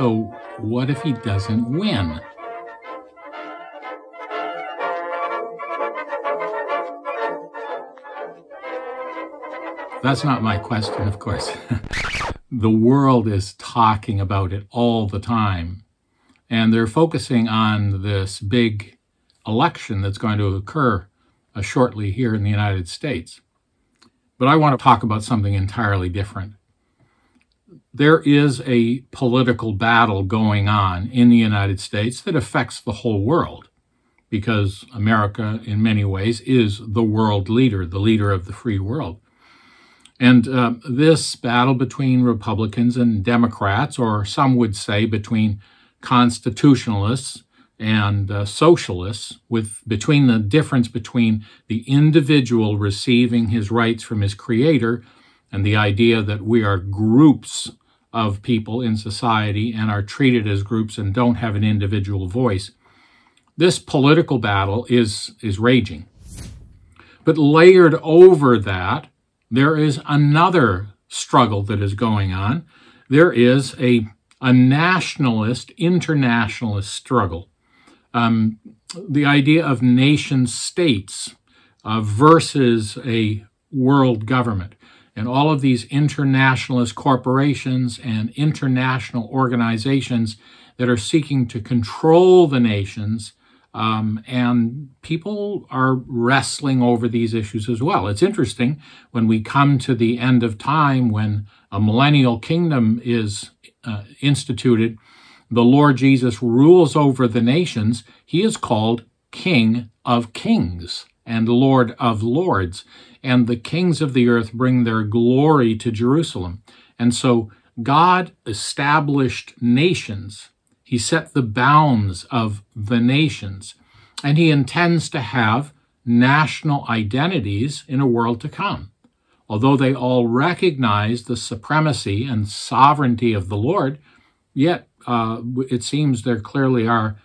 So, what if he doesn't win? That's not my question, of course. the world is talking about it all the time. And they're focusing on this big election that's going to occur uh, shortly here in the United States. But I want to talk about something entirely different. There is a political battle going on in the United States that affects the whole world because America, in many ways, is the world leader, the leader of the free world. And uh, this battle between Republicans and Democrats, or some would say between constitutionalists and uh, socialists, with between the difference between the individual receiving his rights from his creator and the idea that we are groups of people in society and are treated as groups and don't have an individual voice. This political battle is, is raging. But layered over that there is another struggle that is going on. There is a, a nationalist, internationalist struggle. Um, the idea of nation states uh, versus a world government. And all of these internationalist corporations and international organizations that are seeking to control the nations um, and people are wrestling over these issues as well. It's interesting when we come to the end of time, when a millennial kingdom is uh, instituted, the Lord Jesus rules over the nations. He is called King of Kings and Lord of Lords. And the kings of the earth bring their glory to Jerusalem. And so God established nations he set the bounds of the nations, and he intends to have national identities in a world to come. Although they all recognize the supremacy and sovereignty of the Lord, yet uh, it seems there clearly are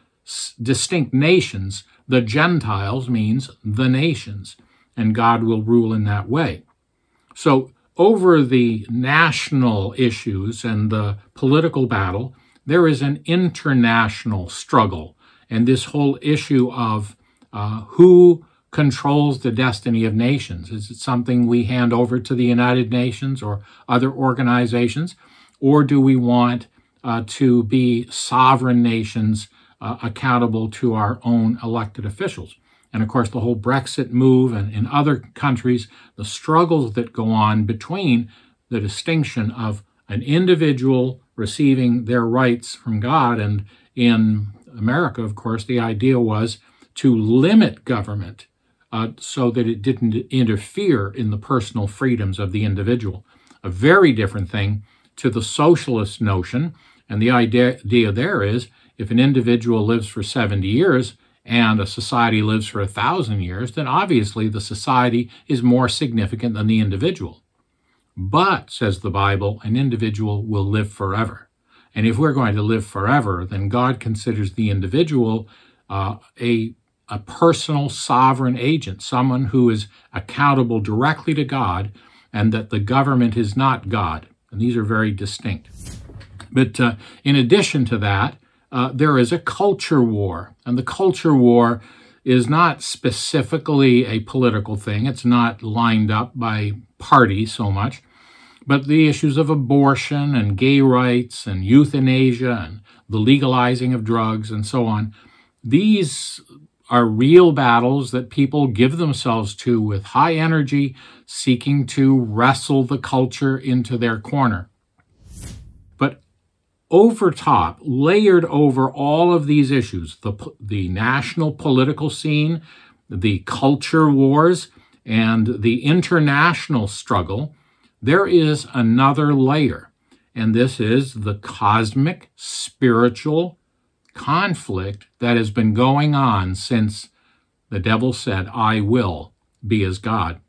distinct nations. The Gentiles means the nations, and God will rule in that way. So, over the national issues and the political battle, there is an international struggle. And this whole issue of uh, who controls the destiny of nations. Is it something we hand over to the United Nations or other organizations? Or do we want uh, to be sovereign nations uh, accountable to our own elected officials? And of course, the whole Brexit move and in other countries, the struggles that go on between the distinction of an individual receiving their rights from God. And in America, of course, the idea was to limit government uh, so that it didn't interfere in the personal freedoms of the individual. A very different thing to the socialist notion. And the idea, idea there is if an individual lives for 70 years and a society lives for a thousand years, then obviously the society is more significant than the individual. But, says the Bible, an individual will live forever. And if we're going to live forever, then God considers the individual uh, a, a personal sovereign agent, someone who is accountable directly to God, and that the government is not God. And these are very distinct. But uh, in addition to that, uh, there is a culture war. And the culture war is not specifically a political thing. It's not lined up by party so much, but the issues of abortion and gay rights and euthanasia and the legalizing of drugs and so on, these are real battles that people give themselves to with high energy, seeking to wrestle the culture into their corner. Over top, layered over all of these issues, the, the national political scene, the culture wars, and the international struggle, there is another layer, and this is the cosmic spiritual conflict that has been going on since the devil said, I will be as God.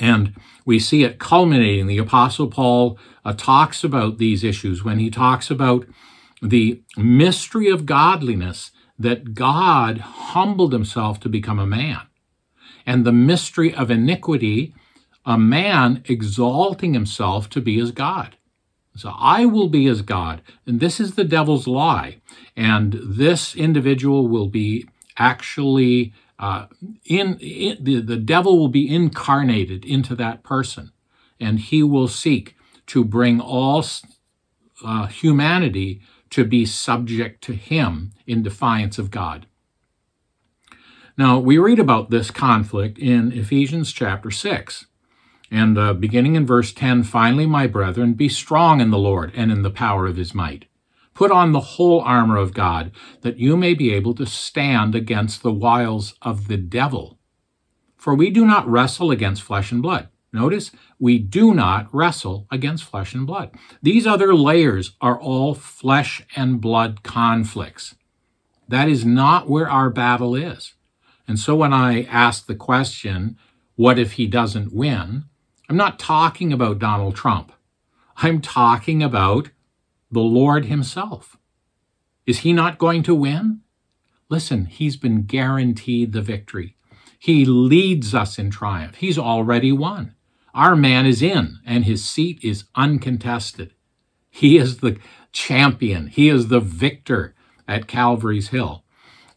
And we see it culminating. The Apostle Paul uh, talks about these issues when he talks about the mystery of godliness that God humbled himself to become a man and the mystery of iniquity, a man exalting himself to be as God. So I will be as God. And this is the devil's lie. And this individual will be actually uh, in, in the, the devil will be incarnated into that person. And he will seek to bring all uh, humanity to be subject to him in defiance of God. Now, we read about this conflict in Ephesians chapter 6. And uh, beginning in verse 10, finally, my brethren, be strong in the Lord and in the power of his might. Put on the whole armor of God, that you may be able to stand against the wiles of the devil. For we do not wrestle against flesh and blood. Notice, we do not wrestle against flesh and blood. These other layers are all flesh and blood conflicts. That is not where our battle is. And so when I ask the question, what if he doesn't win? I'm not talking about Donald Trump. I'm talking about the Lord himself. Is he not going to win? Listen, he's been guaranteed the victory. He leads us in triumph. He's already won. Our man is in, and his seat is uncontested. He is the champion. He is the victor at Calvary's Hill.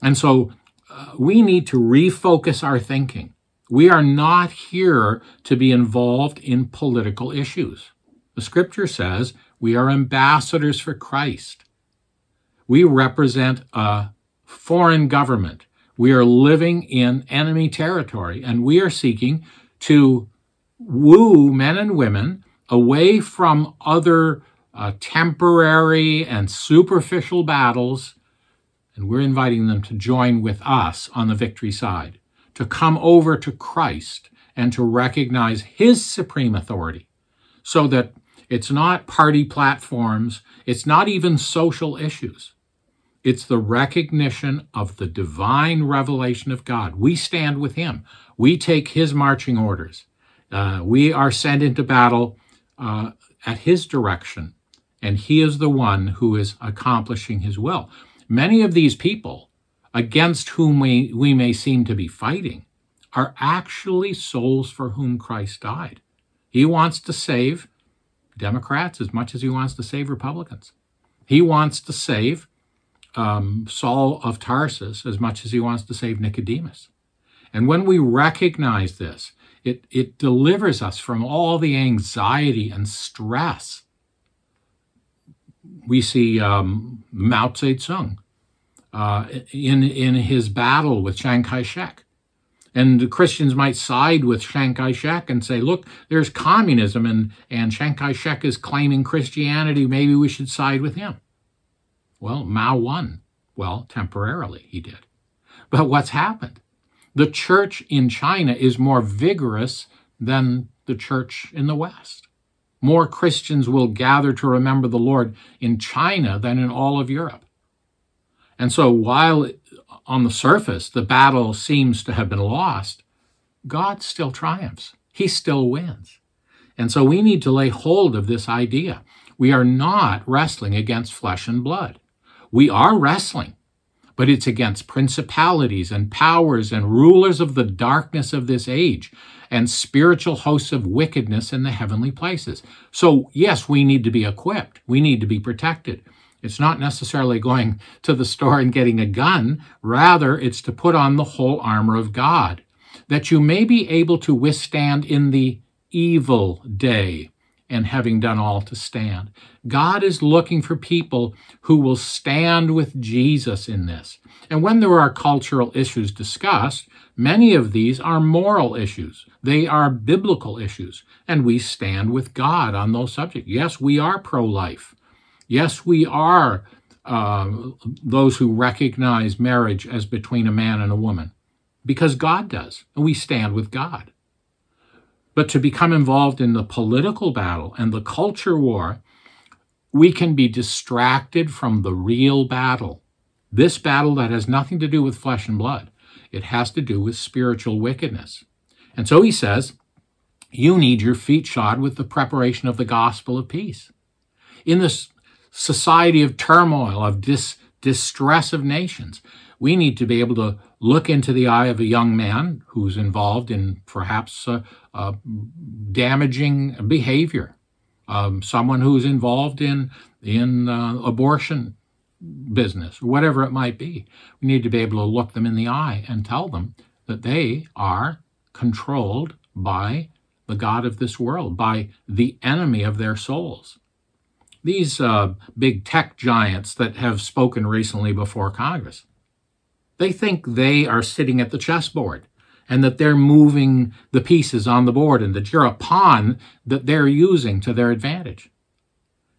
And so uh, we need to refocus our thinking. We are not here to be involved in political issues. The scripture says we are ambassadors for Christ. We represent a foreign government. We are living in enemy territory, and we are seeking to woo men and women away from other uh, temporary and superficial battles, and we're inviting them to join with us on the victory side to come over to Christ and to recognize his supreme authority so that it's not party platforms, it's not even social issues. It's the recognition of the divine revelation of God. We stand with him. We take his marching orders. Uh, we are sent into battle uh, at his direction, and he is the one who is accomplishing his will. Many of these people against whom we, we may seem to be fighting are actually souls for whom Christ died. He wants to save Democrats as much as he wants to save Republicans. He wants to save um, Saul of Tarsus as much as he wants to save Nicodemus. And when we recognize this, it, it delivers us from all the anxiety and stress. We see um, Mao Zedong uh, in, in his battle with Chiang Kai-shek. And the Christians might side with Chiang Kai-shek and say, look, there's communism and, and Chiang Kai-shek is claiming Christianity. Maybe we should side with him. Well, Mao won. Well, temporarily he did. But what's happened? The church in China is more vigorous than the church in the West. More Christians will gather to remember the Lord in China than in all of Europe. And so while on the surface the battle seems to have been lost, God still triumphs. He still wins. And so we need to lay hold of this idea. We are not wrestling against flesh and blood. We are wrestling, but it's against principalities and powers and rulers of the darkness of this age and spiritual hosts of wickedness in the heavenly places. So, yes, we need to be equipped. We need to be protected. It's not necessarily going to the store and getting a gun. Rather, it's to put on the whole armor of God, that you may be able to withstand in the evil day, and having done all to stand. God is looking for people who will stand with Jesus in this. And when there are cultural issues discussed, many of these are moral issues. They are biblical issues, and we stand with God on those subjects. Yes, we are pro-life. Yes, we are uh, those who recognize marriage as between a man and a woman because God does, and we stand with God. But to become involved in the political battle and the culture war, we can be distracted from the real battle. This battle that has nothing to do with flesh and blood. It has to do with spiritual wickedness. And so he says, you need your feet shod with the preparation of the gospel of peace. In this society of turmoil, of dis, distress of nations. We need to be able to look into the eye of a young man who's involved in perhaps uh, uh, damaging behavior um, someone who's involved in in uh, abortion business, whatever it might be. We need to be able to look them in the eye and tell them that they are controlled by the God of this world, by the enemy of their souls. These uh, big tech giants that have spoken recently before Congress, they think they are sitting at the chessboard and that they're moving the pieces on the board and that you're a pawn that they're using to their advantage.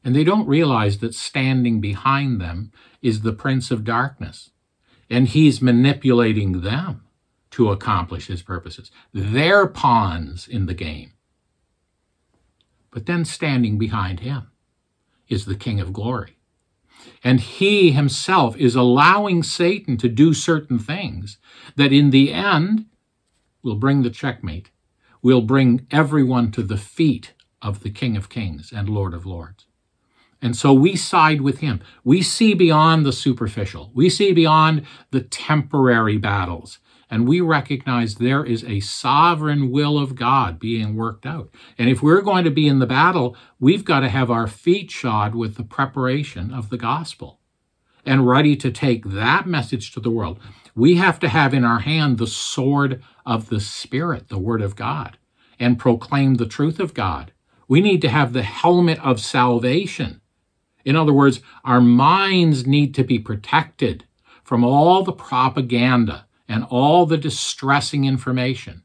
And they don't realize that standing behind them is the prince of darkness, and he's manipulating them to accomplish his purposes. They're pawns in the game. But then standing behind him is the King of glory. And he himself is allowing Satan to do certain things that in the end will bring the checkmate, will bring everyone to the feet of the King of Kings and Lord of Lords. And so we side with him. We see beyond the superficial. We see beyond the temporary battles. And we recognize there is a sovereign will of God being worked out. And if we're going to be in the battle, we've got to have our feet shod with the preparation of the gospel and ready to take that message to the world. We have to have in our hand the sword of the Spirit, the Word of God, and proclaim the truth of God. We need to have the helmet of salvation. In other words, our minds need to be protected from all the propaganda and all the distressing information.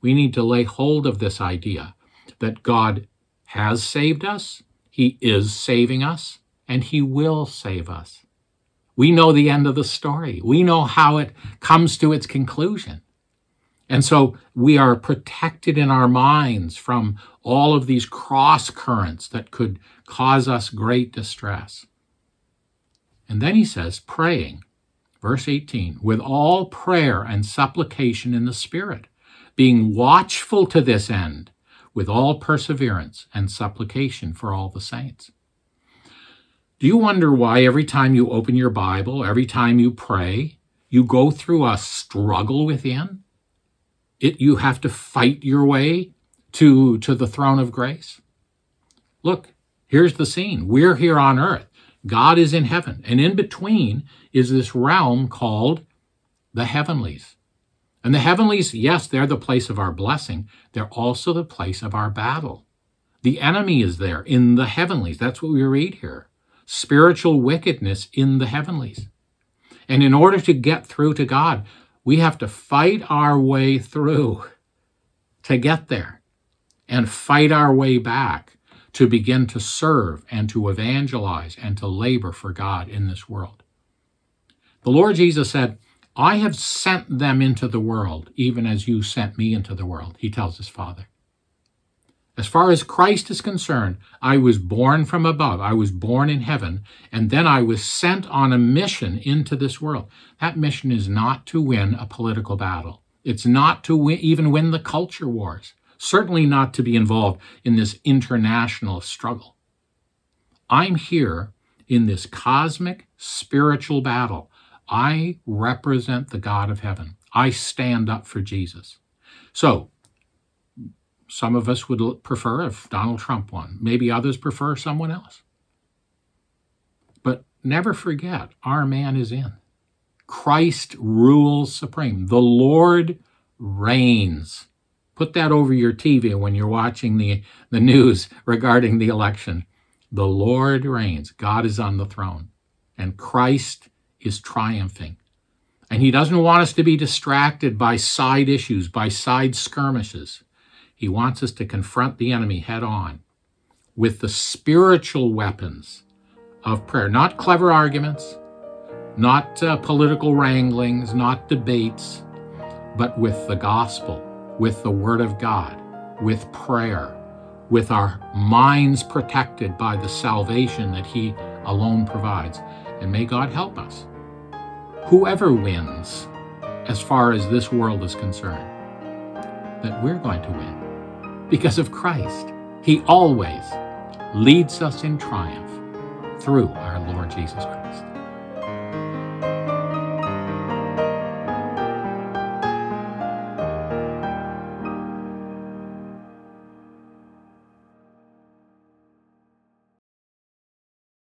We need to lay hold of this idea that God has saved us, He is saving us, and He will save us. We know the end of the story. We know how it comes to its conclusion. And so we are protected in our minds from all of these cross currents that could cause us great distress. And then he says, praying, verse 18, with all prayer and supplication in the Spirit, being watchful to this end, with all perseverance and supplication for all the saints. Do you wonder why every time you open your Bible, every time you pray, you go through a struggle within? It, you have to fight your way to, to the throne of grace? Look, here's the scene. We're here on earth. God is in heaven. And in between is this realm called the heavenlies. And the heavenlies, yes, they're the place of our blessing. They're also the place of our battle. The enemy is there in the heavenlies. That's what we read here spiritual wickedness in the heavenlies. And in order to get through to God, we have to fight our way through to get there and fight our way back to begin to serve and to evangelize and to labor for God in this world. The Lord Jesus said, I have sent them into the world, even as you sent me into the world, he tells his Father. As far as Christ is concerned, I was born from above. I was born in heaven, and then I was sent on a mission into this world. That mission is not to win a political battle. It's not to win, even win the culture wars. Certainly not to be involved in this international struggle. I'm here in this cosmic spiritual battle. I represent the God of heaven. I stand up for Jesus. So some of us would prefer if Donald Trump won. Maybe others prefer someone else. But never forget, our man is in. Christ rules supreme. The Lord reigns. Put that over your TV when you're watching the, the news regarding the election. The Lord reigns. God is on the throne. And Christ is triumphing. And he doesn't want us to be distracted by side issues, by side skirmishes. He wants us to confront the enemy head on with the spiritual weapons of prayer, not clever arguments, not uh, political wranglings, not debates, but with the gospel, with the word of God, with prayer, with our minds protected by the salvation that he alone provides. And may God help us. Whoever wins, as far as this world is concerned, that we're going to win because of Christ. He always leads us in triumph through our Lord Jesus Christ.